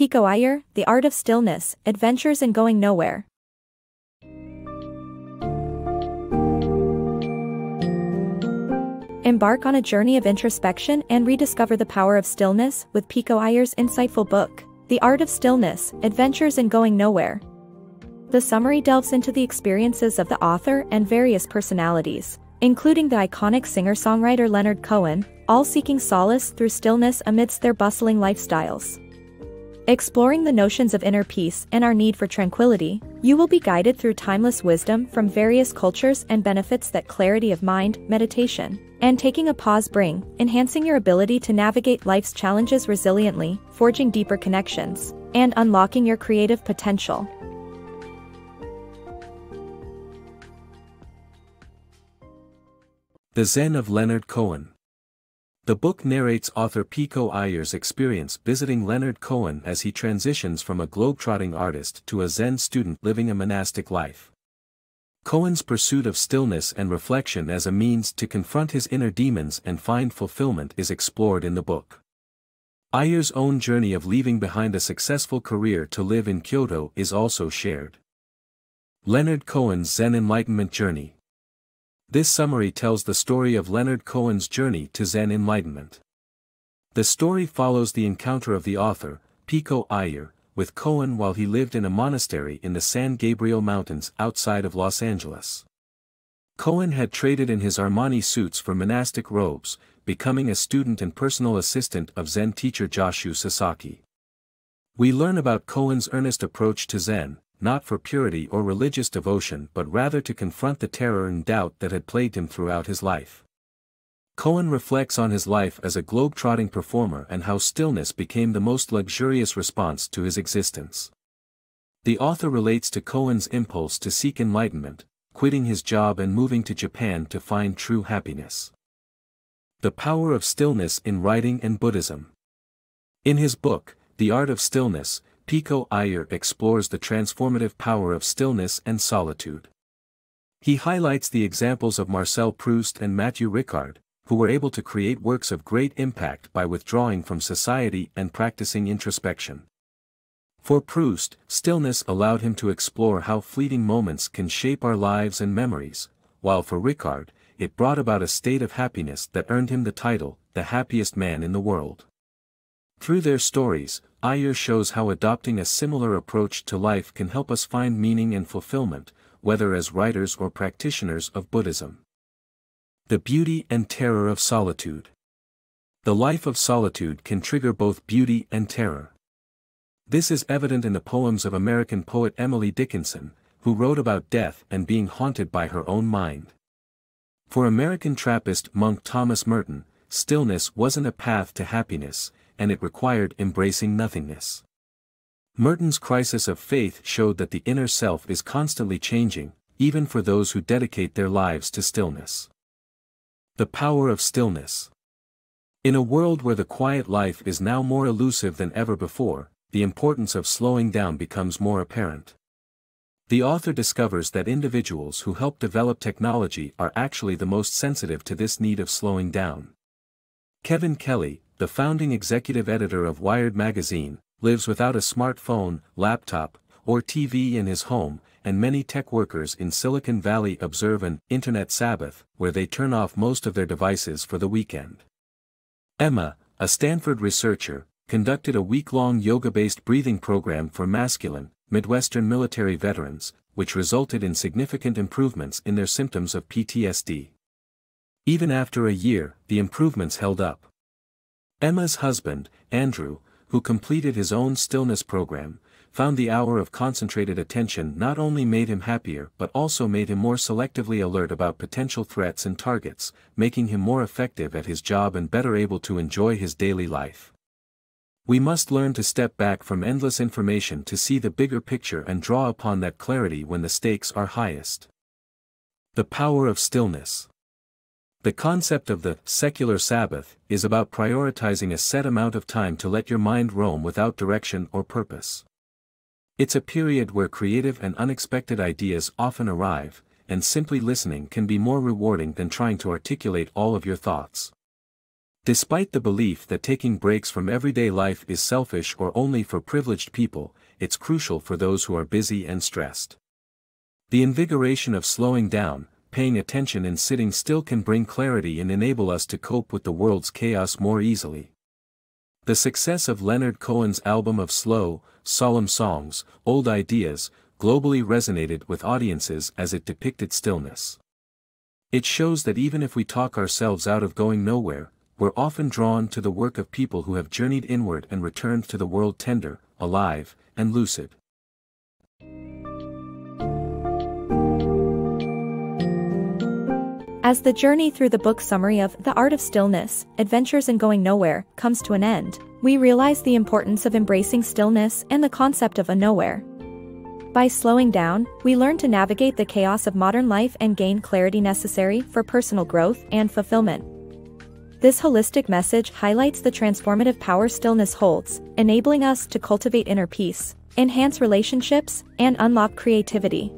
Pico Iyer, The Art of Stillness, Adventures in Going Nowhere. Embark on a journey of introspection and rediscover the power of stillness with Pico Iyer's insightful book, The Art of Stillness, Adventures in Going Nowhere. The summary delves into the experiences of the author and various personalities, including the iconic singer-songwriter Leonard Cohen, all seeking solace through stillness amidst their bustling lifestyles. Exploring the notions of inner peace and our need for tranquility, you will be guided through timeless wisdom from various cultures and benefits that clarity of mind, meditation, and taking a pause bring, enhancing your ability to navigate life's challenges resiliently, forging deeper connections, and unlocking your creative potential. The Zen of Leonard Cohen the book narrates author Pico Iyer's experience visiting Leonard Cohen as he transitions from a globetrotting artist to a Zen student living a monastic life. Cohen's pursuit of stillness and reflection as a means to confront his inner demons and find fulfillment is explored in the book. Iyer's own journey of leaving behind a successful career to live in Kyoto is also shared. Leonard Cohen's Zen Enlightenment Journey this summary tells the story of Leonard Cohen's journey to Zen enlightenment. The story follows the encounter of the author, Pico Iyer, with Cohen while he lived in a monastery in the San Gabriel Mountains outside of Los Angeles. Cohen had traded in his Armani suits for monastic robes, becoming a student and personal assistant of Zen teacher Joshu Sasaki. We learn about Cohen's earnest approach to Zen, not for purity or religious devotion but rather to confront the terror and doubt that had plagued him throughout his life. Cohen reflects on his life as a globe-trotting performer and how stillness became the most luxurious response to his existence. The author relates to Cohen's impulse to seek enlightenment, quitting his job and moving to Japan to find true happiness. The Power of Stillness in Writing and Buddhism In his book, The Art of Stillness, Pico Iyer explores the transformative power of stillness and solitude. He highlights the examples of Marcel Proust and Matthieu Ricard, who were able to create works of great impact by withdrawing from society and practicing introspection. For Proust, stillness allowed him to explore how fleeting moments can shape our lives and memories, while for Ricard, it brought about a state of happiness that earned him the title, the happiest man in the world. Through their stories, Iyer shows how adopting a similar approach to life can help us find meaning and fulfillment, whether as writers or practitioners of Buddhism. The beauty and terror of solitude. The life of solitude can trigger both beauty and terror. This is evident in the poems of American poet Emily Dickinson, who wrote about death and being haunted by her own mind. For American Trappist monk Thomas Merton, stillness wasn't a path to happiness, and it required embracing nothingness. Merton's crisis of faith showed that the inner self is constantly changing, even for those who dedicate their lives to stillness. The power of stillness. In a world where the quiet life is now more elusive than ever before, the importance of slowing down becomes more apparent. The author discovers that individuals who help develop technology are actually the most sensitive to this need of slowing down. Kevin Kelly, the founding executive editor of Wired magazine, lives without a smartphone, laptop, or TV in his home, and many tech workers in Silicon Valley observe an Internet Sabbath, where they turn off most of their devices for the weekend. Emma, a Stanford researcher, conducted a week-long yoga-based breathing program for masculine, Midwestern military veterans, which resulted in significant improvements in their symptoms of PTSD. Even after a year, the improvements held up. Emma's husband, Andrew, who completed his own stillness program, found the hour of concentrated attention not only made him happier but also made him more selectively alert about potential threats and targets, making him more effective at his job and better able to enjoy his daily life. We must learn to step back from endless information to see the bigger picture and draw upon that clarity when the stakes are highest. The power of stillness. The concept of the secular Sabbath is about prioritizing a set amount of time to let your mind roam without direction or purpose. It's a period where creative and unexpected ideas often arrive, and simply listening can be more rewarding than trying to articulate all of your thoughts. Despite the belief that taking breaks from everyday life is selfish or only for privileged people, it's crucial for those who are busy and stressed. The invigoration of slowing down, paying attention and sitting still can bring clarity and enable us to cope with the world's chaos more easily. The success of Leonard Cohen's album of slow, solemn songs, Old Ideas, globally resonated with audiences as it depicted stillness. It shows that even if we talk ourselves out of going nowhere, we're often drawn to the work of people who have journeyed inward and returned to the world tender, alive, and lucid. As the journey through the book summary of The Art of Stillness, Adventures in Going Nowhere, comes to an end, we realize the importance of embracing stillness and the concept of a nowhere. By slowing down, we learn to navigate the chaos of modern life and gain clarity necessary for personal growth and fulfillment. This holistic message highlights the transformative power stillness holds, enabling us to cultivate inner peace, enhance relationships, and unlock creativity.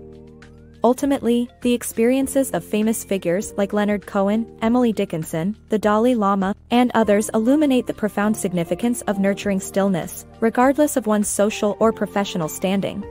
Ultimately, the experiences of famous figures like Leonard Cohen, Emily Dickinson, the Dalai Lama, and others illuminate the profound significance of nurturing stillness, regardless of one's social or professional standing.